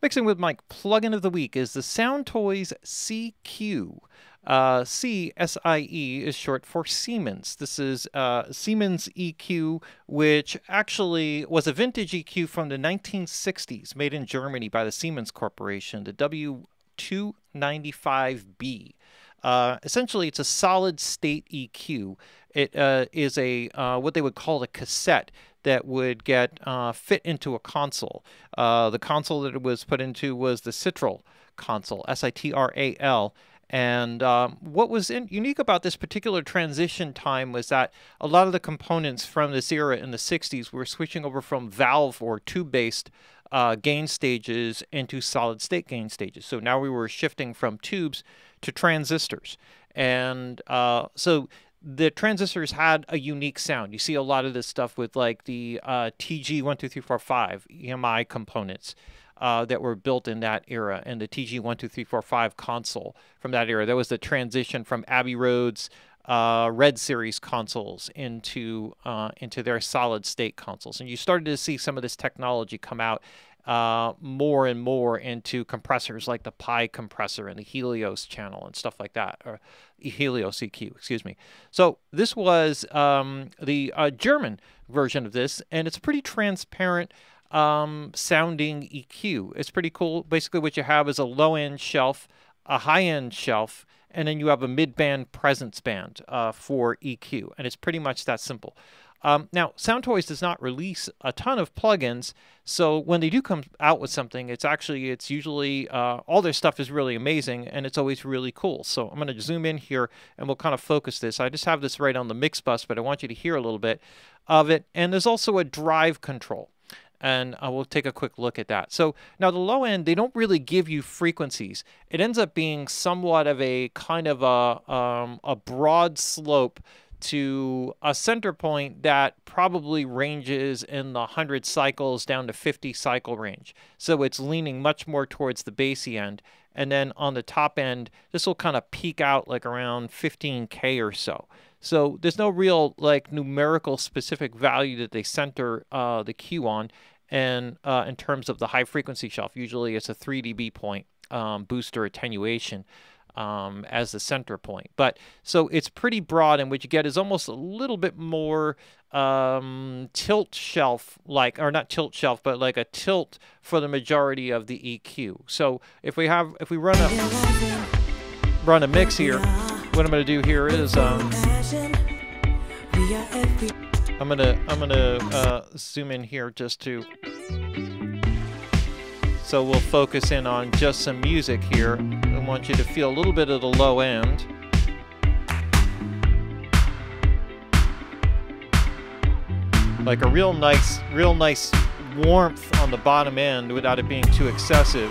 Mixing with Mike plugin of the week is the Soundtoys Sie-Q. Uh, C, S-I-E, is short for Siemens. This is uh, Siemens EQ, which actually was a vintage EQ from the 1960s, made in Germany by the Siemens Corporation, the W295B. Uh, essentially, it's a solid state EQ. It uh, is a uh, what they would call a cassette that would get uh, fit into a console. Uh, the console that it was put into was the Sitral console, S-I-T-R-A-L. And um, what was in, unique about this particular transition time was that a lot of the components from this era in the 60s were switching over from valve or tube-based uh, gain stages into solid state gain stages. So now we were shifting from tubes to transistors. And uh, so the transistors had a unique sound. You see a lot of this stuff with like the uh, TG12345 EMI components uh, that were built in that era and the TG12345 console from that era. That was the transition from Abbey Road's uh, REDD Series consoles into uh, into their solid state consoles, and you started to see some of this technology come out uh, more and more into compressors like the Pye compressor and the Helios channel and stuff like that, or Helios EQ, excuse me. So this was um, the uh, German version of this, and it's pretty transparent um, sounding EQ. It's pretty cool. Basically, what you have is a low end shelf, a high end shelf, and then you have a mid band presence band uh, for EQ, and it's pretty much that simple. Um, now, Soundtoys does not release a ton of plugins, so when they do come out with something, it's actually it's usually uh, all their stuff is really amazing and it's always really cool. So I'm going to zoom in here and we'll kind of focus this. I just have this right on the mix bus, but I want you to hear a little bit of it. And there's also a drive control and we'll take a quick look at that. So now the low end, they don't really give you frequencies. It ends up being somewhat of a kind of a, um, a broad slope to a center point that probably ranges in the 100 cycles down to 50 cycle range. So it's leaning much more towards the bassy end. And then on the top end, this will kind of peak out like around 15K or so. So there's no real like numerical specific value that they center uh, the Q on. And uh, in terms of the high frequency shelf, usually it's a 3 dB point um, booster attenuation um, as the center point. But so it's pretty broad, and what you get is almost a little bit more um, tilt shelf like, or not tilt shelf, but like a tilt for the majority of the EQ. So if we have, if we run a run a mix here, what I'm going to do here is um, I'm gonna I'm gonna uh, zoom in here just to. So we'll focus in on just some music here. I want you to feel a little bit of the low end. Like a real nice, real nice warmth on the bottom end without it being too excessive.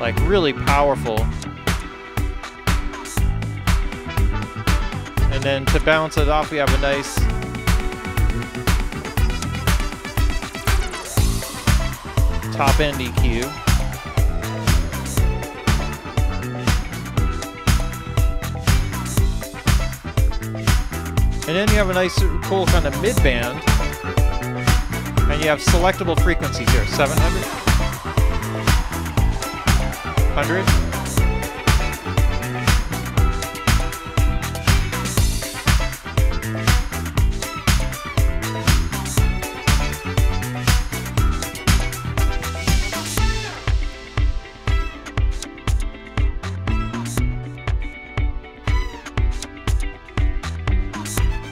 Like really powerful. Then to balance it off, we have a nice top end EQ. And then you have a nice, cool kind of mid band. And you have selectable frequencies here 700, 100.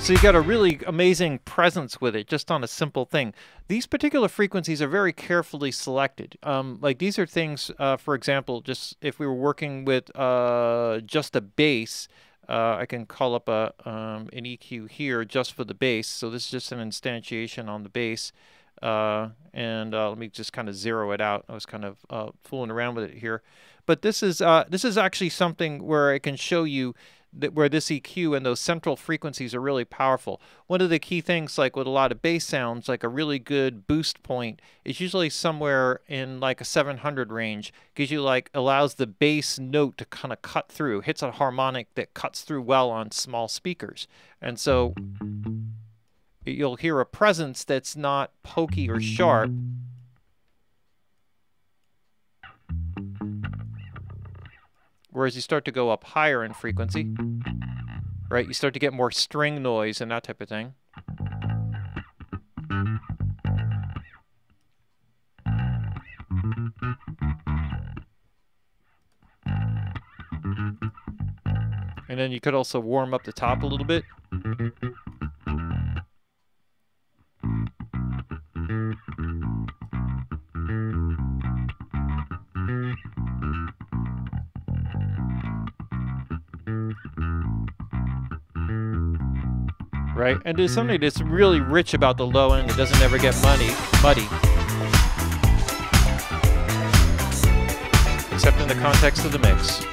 So you got a really amazing presence with it just on a simple thing. These particular frequencies are very carefully selected. Um, like these are things, uh, for example, just if we were working with uh, just a bass, uh, I can call up a um, an EQ here just for the bass. So this is just an instantiation on the bass. Uh, and uh, let me just kind of zero it out. I was kind of uh, fooling around with it here. But this is this is actually something where I can show you where this EQ and those central frequencies are really powerful. One of the key things, like with a lot of bass sounds, like a really good boost point is usually somewhere in like a 700 range. Gives you like allows the bass note to kind of cut through, hits a harmonic that cuts through well on small speakers, and so you'll hear a presence that's not pokey or sharp. Whereas you start to go up higher in frequency, right? You start to get more string noise and that type of thing. And then you could also warm up the top a little bit. Right? And there's something mm-hmm. that's really rich about the low end that doesn't ever get muddy, muddy. Except in the context of the mix.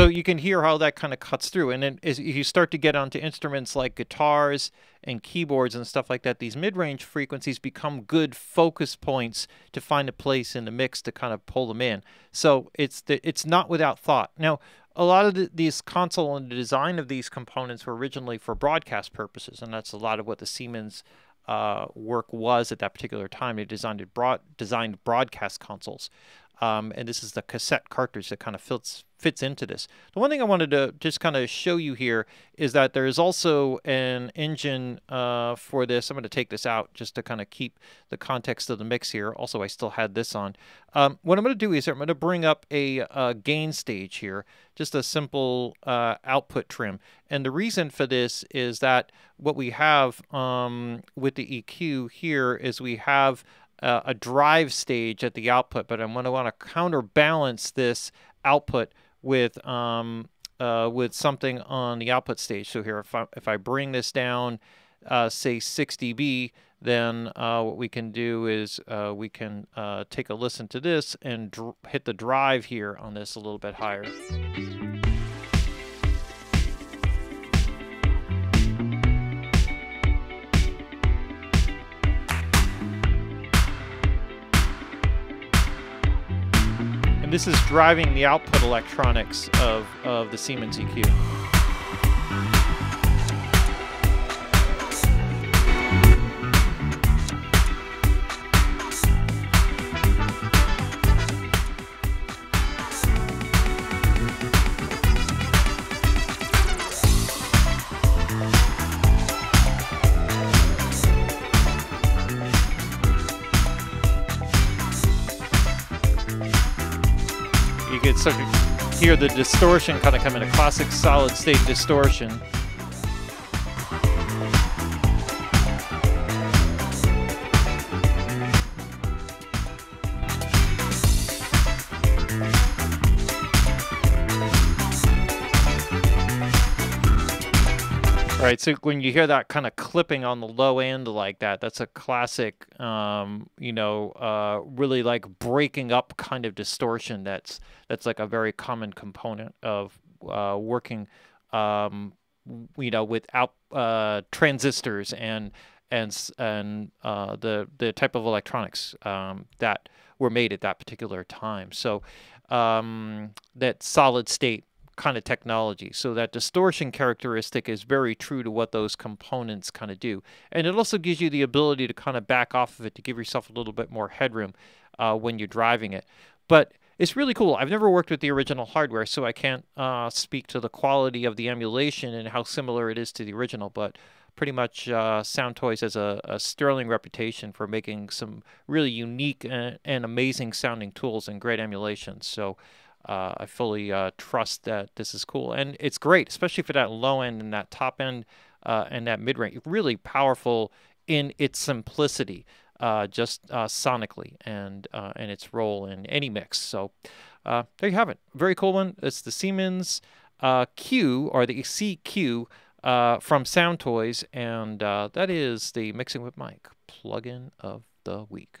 So you can hear how that kind of cuts through. And then as you start to get onto instruments like guitars and keyboards and stuff like that, these mid-range frequencies become good focus points to find a place in the mix to kind of pull them in. So it's the, it's not without thought. Now, a lot of the, these console and the design of these components were originally for broadcast purposes, and that's a lot of what the Siemens uh, work was at that particular time. They designed broad, designed broadcast consoles. Um, and this is the cassette cartridge that kind of fits fits into this. The one thing I wanted to just kind of show you here is that there is also an engine uh, for this. I'm going to take this out just to kind of keep the context of the mix here. Also, I still had this on. Um, what I'm going to do is I'm going to bring up a, a, gain stage here, just a simple uh, output trim. And the reason for this is that what we have um, with the EQ here is we have uh, a drive stage at the output, but I'm going to want to counterbalance this output with um, uh, with something on the output stage. So here, if I, if I bring this down, uh, say 6 dB, then uh, what we can do is uh, we can uh, take a listen to this and hit the drive here on this a little bit higher. This is driving the output electronics of, of the Siemens EQ. Could start to hear the distortion kind of come in a classic solid state distortion. Right, so when you hear that kind of clipping on the low end like that, that's a classic, um, you know, uh, really like breaking up kind of distortion. That's that's like a very common component of uh, working, um, you know, without uh, transistors and and and uh, the the type of electronics um, that were made at that particular time. So um, that solid state kind of technology. So that distortion characteristic is very true to what those components kind of do. And it also gives you the ability to kind of back off of it to give yourself a little bit more headroom uh, when you're driving it. But it's really cool. I've never worked with the original hardware, so I can't uh, speak to the quality of the emulation and how similar it is to the original, but pretty much uh, Soundtoys has a, a, sterling reputation for making some really unique and, and amazing sounding tools and great emulations. So uh, I fully uh, trust that this is cool. And it's great, especially for that low end and that top end uh, and that mid range. Really powerful in its simplicity, uh, just uh, sonically and uh, and its role in any mix. So there you have it. Very cool one. It's the Siemens Q or the Sie-Q from Sound Toys. and that is the Mixing with Mike plugin of the week.